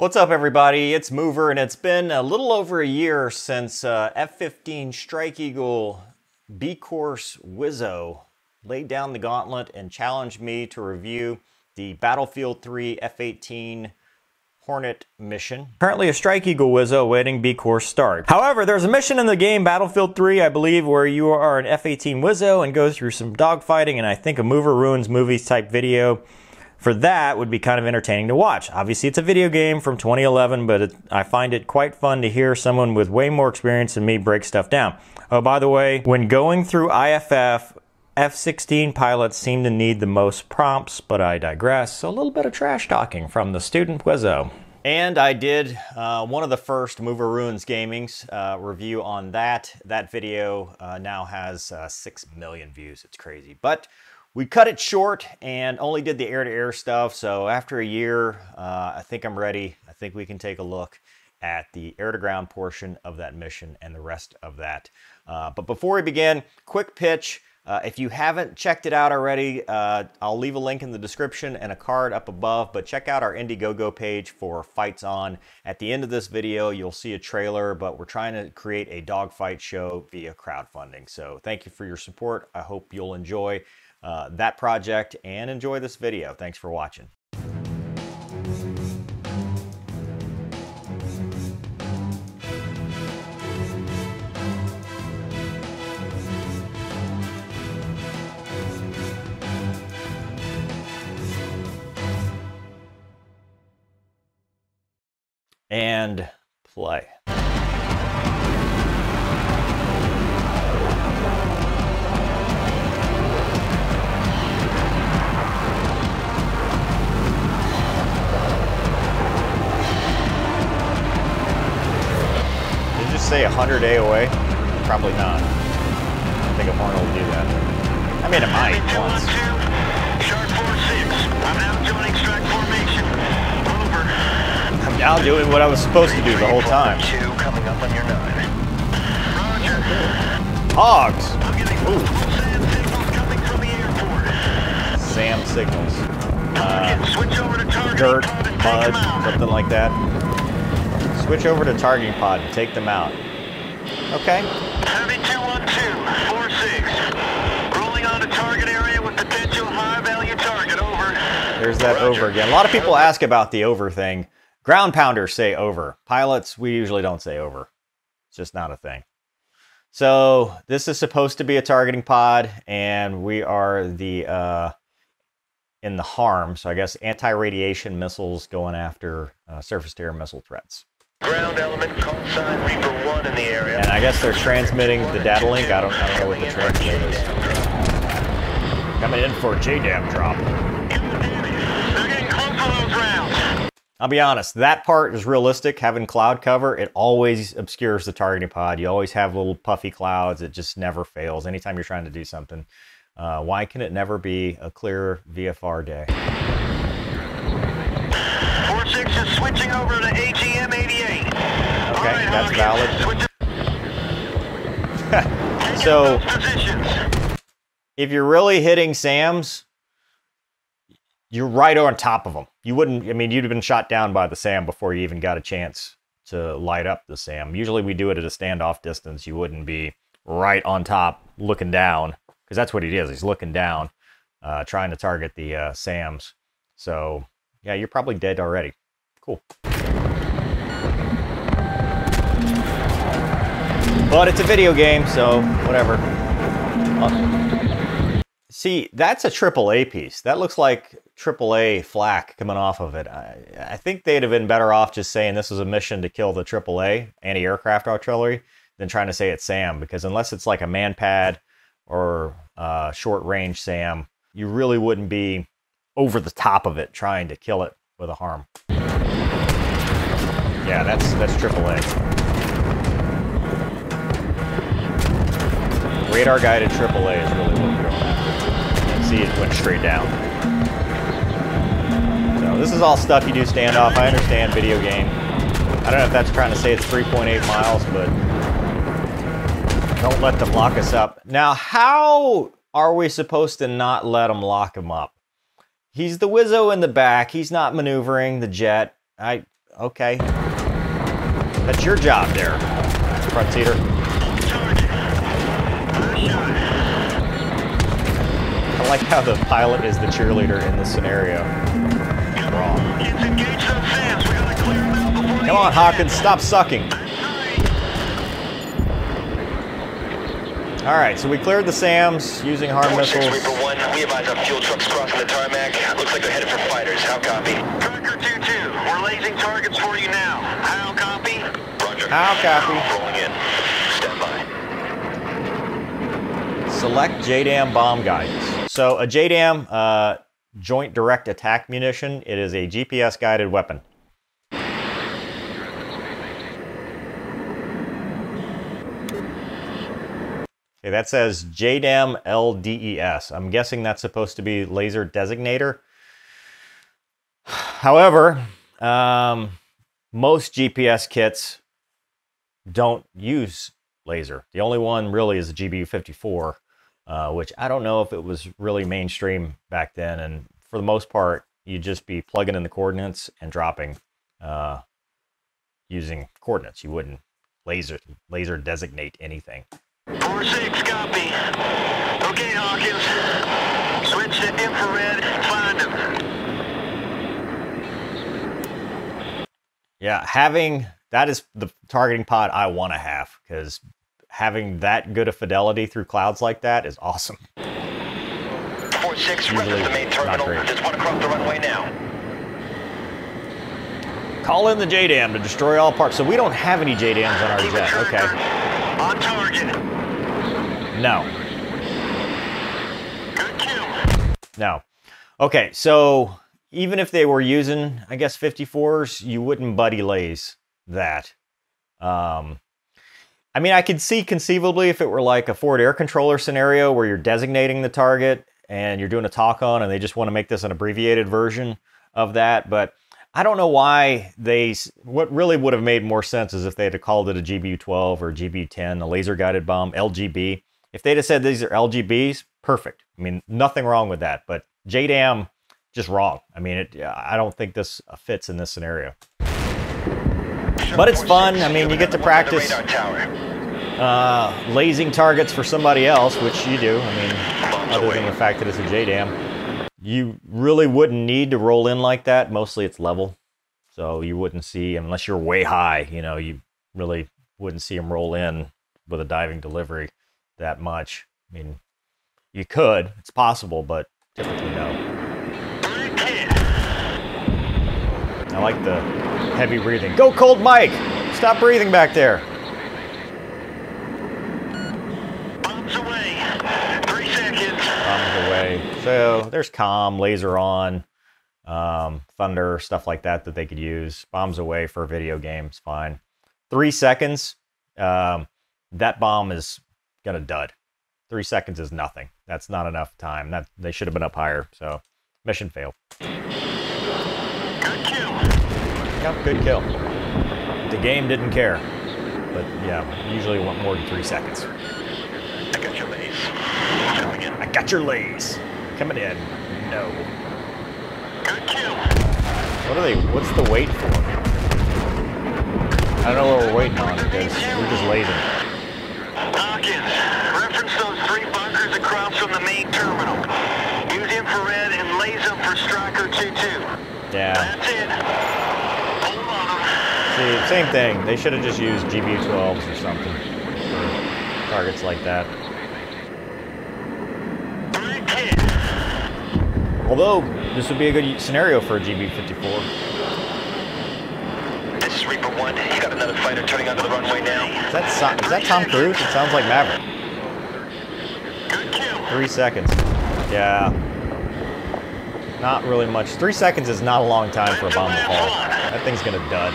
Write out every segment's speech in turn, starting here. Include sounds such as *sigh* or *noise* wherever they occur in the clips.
What's up everybody? It's Mover and it's been a little over a year since uh, F-15 Strike Eagle B-Course Wizzo laid down the gauntlet and challenged me to review the Battlefield 3 F-18 Hornet mission. Currently a Strike Eagle Wizzo awaiting B-Course start. However, there's a mission in the game, Battlefield 3, I believe, where you are an F-18 Wizzo and go through some dogfighting and I think a Mover Ruins Movies type video for that would be kind of entertaining to watch. Obviously, it's a video game from 2011, but it, I find it quite fun to hear someone with way more experience than me break stuff down. Oh, by the way, when going through IFF, F-16 pilots seem to need the most prompts, but I digress. So a little bit of trash talking from the student Wizzo. And I did uh, one of the first Mover Ruins Gaming's uh, review on that. That video uh, now has uh, 6 million views. It's crazy. But we cut it short and only did the air-to-air -air stuff. So after a year, uh, I think I'm ready. I think we can take a look at the air-to-ground portion of that mission and the rest of that. Uh, but before we begin, quick pitch. Uh, if you haven't checked it out already, uh, I'll leave a link in the description and a card up above, but check out our Indiegogo page for Fights On. At the end of this video, you'll see a trailer, but we're trying to create a dogfight show via crowdfunding. So thank you for your support. I hope you'll enjoy uh, that project and enjoy this video. Thanks for watching. And play. 100 AOA? Probably not. I don't think a Hornet will do that. I mean, it might once. I'm now doing what I was supposed to do the whole time. Hogs! Ooh. SAM signals. Uh, dirt, mud, something like that. Switch over to targeting pod and take them out. Okay. 7212, 46. Rolling on to target area with potential high value target. Over. There's that Roger. over again. A lot of people ask about the over thing. Ground pounders say over. Pilots, we usually don't say over. It's just not a thing. So this is supposed to be a targeting pod, and we are the uh, in the harm. So I guess anti-radiation missiles going after uh, surface-to-air missile threats. Ground element, call sign Reaper 1 in the area. And I guess they're transmitting the data link. I don't, I don't know what the transmit is. Coming in for a JDAM drop. I'll be honest, that part is realistic. Having cloud cover, it always obscures the targeting pod. You always have little puffy clouds. It just never fails anytime you're trying to do something. Uh, why can it never be a clear VFR day? 4-6 is switching over to AGM 88. Okay, right, that's valid. *laughs* so, if you're really hitting SAMs, you're right on top of them. You wouldn't, I mean, you'd have been shot down by the SAM before you even got a chance to light up the SAM. Usually we do it at a standoff distance. You wouldn't be right on top looking down, because that's what he is. He's looking down, uh, trying to target the uh, SAMs. So, yeah, you're probably dead already. Cool. But it's a video game, so whatever. See, that's a AAA piece. That looks like AAA flak coming off of it. I, I think they'd have been better off just saying this is a mission to kill the AAA anti-aircraft artillery than trying to say it's SAM, because unless it's like a MANPAD or uh, short-range SAM, you really wouldn't be over the top of it trying to kill it with a harm. Yeah, that's that's AAA. Radar guided AAA is really what we're going after. See, it went straight down. So this is all stuff you do standoff. I understand video game. I don't know if that's trying to say it's 3.8 miles, but don't let them lock us up. Now, how are we supposed to not let them lock him up? He's the Wizzo in the back. He's not maneuvering the jet. I okay. That's your job there, front seater. I like how the pilot is the cheerleader in this scenario. Wrong. Let's engage those SAMs. We gotta clear them out before Come on, Hawkins, stop sucking. All right, so we cleared the SAMs using harm missiles. Reaper one. We advise on fuel trucks crossing the tarmac. Looks like they're headed for fighters. How copy? Tracker 2-2, we're lasing targets for you now. How copy? Roger. How copy? Rolling in. Stand by. Select JDAM bomb guidance. So a JDAM, uh, Joint Direct Attack Munition, it is a GPS guided weapon. Okay, that says JDAM LDES. I'm guessing that's supposed to be laser designator. *sighs* However, um, most GPS kits don't use laser. The only one really is the GBU54, uh, which I don't know if it was really mainstream back then. And for the most part, you'd just be plugging in the coordinates and dropping uh, using coordinates. You wouldn't laser laser designate anything. 4-6, copy. Okay, Hawkins. Switch to infrared. Find them. Yeah, having that is the targeting pod I want to have because having that good of fidelity through clouds like that is awesome. Four six. Usually Reference the main terminal. There's one across the runway now. Call in the JDAM to destroy all parts. So we don't have any JDAMs on our Keep jet. Okay. On target. No. Good kill. No. Okay, so even if they were using, I guess, 54s, you wouldn't buddy lase that. Um, I mean, I could see conceivably if it were like a forward air controller scenario where you're designating the target and you're doing a talk on and they just want to make this an abbreviated version of that. But I don't know why they, what really would have made more sense is if they had called it a GBU-12 or GBU-10, a laser guided bomb, LGB. If they'd have said these are LGBs, perfect. I mean, nothing wrong with that. But JDAM, just wrong. I mean, it, I don't think this fits in this scenario. But it's fun. I mean, you get to practice uh, lasing targets for somebody else, which you do. I mean, other than the fact that it's a JDAM, you really wouldn't need to roll in like that. Mostly it's level, so you wouldn't see unless you're way high. You know, you really wouldn't see them roll in with a diving delivery that much. I mean, you could. It's possible, but typically no. I like the heavy breathing. Go cold, Mike. Stop breathing back there. Bombs away. Three seconds. bombs away. So there's calm, laser on, um, thunder, stuff like that that they could use. Bombs away for video games, fine. Three seconds, um, that bomb is gonna dud. Three seconds is nothing. That's not enough time. That they should have been up higher. So mission failed. Good kill. Yep, good kill. The game didn't care, but yeah, usually want more than three seconds. I got your base. Coming in. I got your lays coming in. No. Good kill. What are they? What's the wait for? I don't know what we're waiting on because we're just lazy. Hawkins, reference those three bunkers across from the main terminal. Use infrared and laser for Striker 2-2. Yeah. That's it. See, same thing. They should have just used GBU-12s or something for targets like that. Although this would be a good scenario for a GB-54. This is Reaper one. You got another fighter turning onto the runway now. Is that so- is that Tom Cruise? It sounds like Maverick. Three seconds. Yeah. Not really much. Three seconds is not a long time for a bomb to fall. That thing's gonna dud.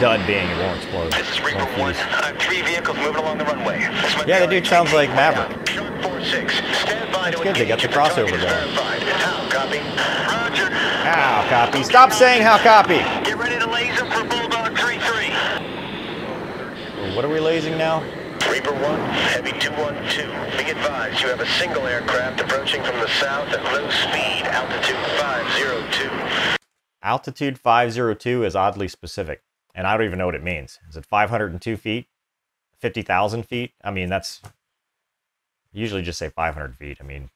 Dud being it won't explode. This is Reaper Won't one. fuse. I have three vehicles moving along the runway. Yeah, the dude sounds like Maverick. Shark four six. Stand by That's good, they got the crossover going. How copy? Roger. How copy? Stop saying how copy. Get ready to laser for Bulldog 3-3. What are we lasing now? Reaper 1, Heavy 212. Be advised, you have a single aircraft approaching from the south at low speed, altitude 502. Altitude 502 is oddly specific, and I don't even know what it means. Is it 502 feet? 50,000 feet? I mean, that's usually just say 500 feet. I mean,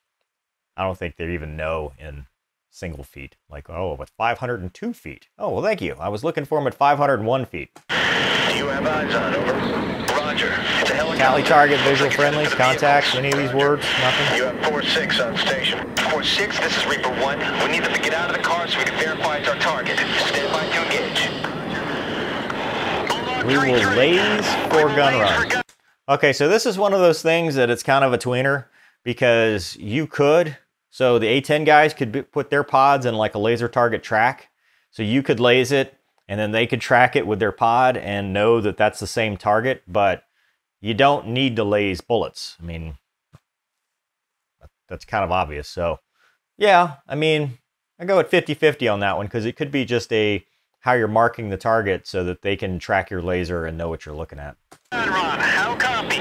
I don't think they even know in single feet. Like, oh, with 502 feet. Oh, well, thank you. I was looking for him at 501 feet. Do you have eyes on? Over. Roger. It's a helicopter. Tally target, visual friendlies, contacts, any of these words? Nothing? You have 4-6 on station. 4-6, this is Reaper 1. We need them to get out of the car so we can verify it's our target. Stand by to engage. We will laze for gun run. Okay, so this is one of those things that it's kind of a tweener because you could, so the A10 guys could be, put their pods in like a laser target track. So you could laze it and then they could track it with their pod and know that that's the same target, but you don't need to laze bullets. I mean, that's kind of obvious. So, yeah, I mean, I go at 50 50 on that one because it could be just a how you're marking the target so that they can track your laser and know what you're looking at. Ron, how copy?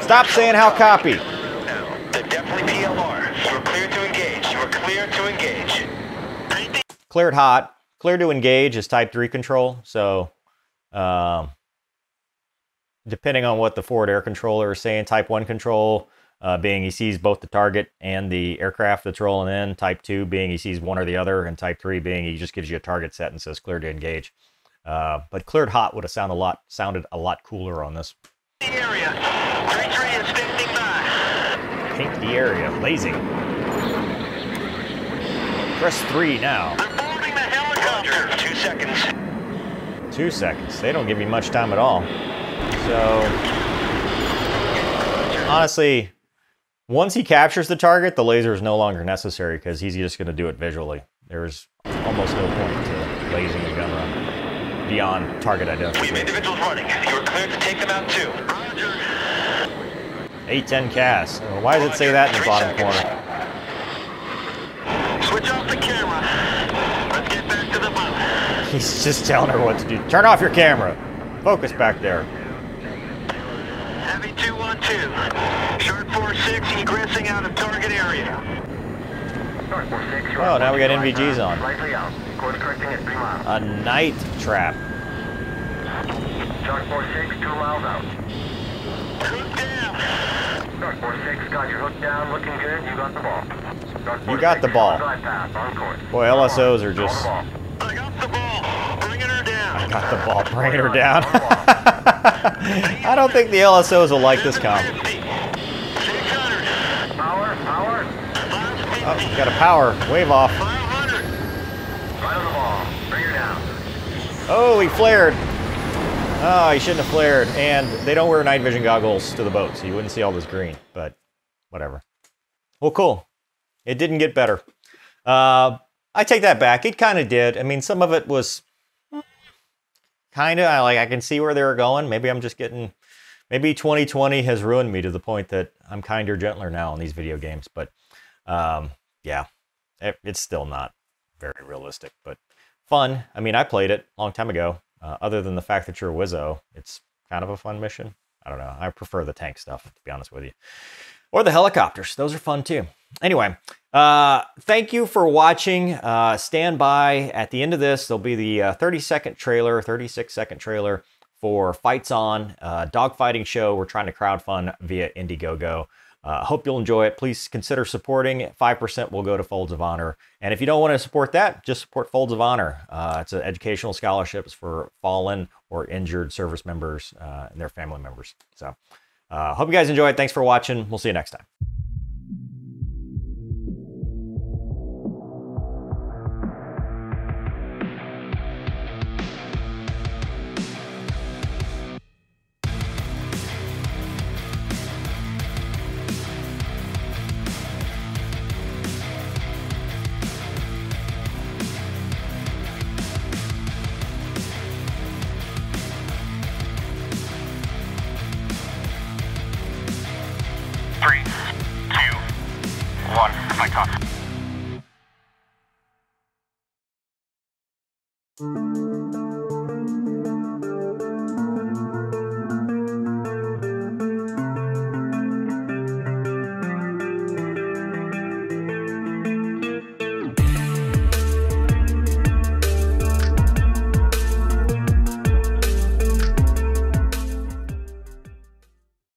Stop saying how copy. Now, they're definitely PLR. You are clear to engage. Clear to engage. Cleared hot. Clear to engage is type 3 control. So, um, depending on what the forward air controller is saying, type 1 control uh, being he sees both the target and the aircraft that's rolling in, type 2 being he sees one or the other, and type 3 being he just gives you a target set and says clear to engage. Uh, but cleared hot would have sounded a lot sounded a lot cooler on this. The area. 3-3 is standing by. Paint the area, lazy. Press three now. I'm boarding the helicopter. Two seconds. Two seconds. They don't give me much time at all. So, honestly, once he captures the target, the laser is no longer necessary because he's just going to do it visually. There's almost no point to lasing a gun run beyond target identification. We have individuals running. You are clear to take them out too. Roger. 810 cast. Why does it say that in the bottom corner? Switch off the camera. Let's get back to the boat. *laughs* He's just telling her what to do. Turn off your camera. Focus back there. Heavy 212. Shark 46 egressing out of target area. Oh, now we got NVGs on. Out. At 3 miles. A night trap. Shark 46, 2 miles out. Hook down. Shark 46, got your hook down, looking good. You got the ball. Shark You got 46, the ball. Glide path, on course. Boy, LSOs are just. On the ball. I got the ball. Bringing her down. I Got the ball, bringing her down. *laughs* I don't think the LSOs will like this comp. 750. 600. Power, power. 550. Oh, got a power. Wave off. 500. Right on the ball. Bring her down. Oh, he flared. Oh, he shouldn't have flared. And they don't wear night vision goggles to the boat, so you wouldn't see all this green, but whatever. Well, cool. It didn't get better. Uh, I take that back. It kind of did. I mean, some of it was kind of like I can see where they were going. Maybe I'm just getting. Maybe 2020 has ruined me to the point that I'm kinder, gentler now in these video games. But um, yeah, it, it's still not very realistic, but fun. I mean, I played it a long time ago. Uh, other than the fact that you're a Wizzo, it's kind of a fun mission. I don't know. I prefer the tank stuff, to be honest with you. Or the helicopters. Those are fun too. Anyway, uh, thank you for watching. Uh, stand by. At the end of this, there'll be the uh, 30 second trailer, 36 second trailer for Fights On, uh, dogfighting show. We're trying to crowdfund via Indiegogo. Uh, hope you'll enjoy it. Please consider supporting. 5% will go to Folds of Honor. And if you don't want to support that, just support Folds of Honor. Uh, it's an educational scholarships for fallen or injured service members uh, and their family members. So, uh, hope you guys enjoy it. Thanks for watching. We'll see you next time. Fight off.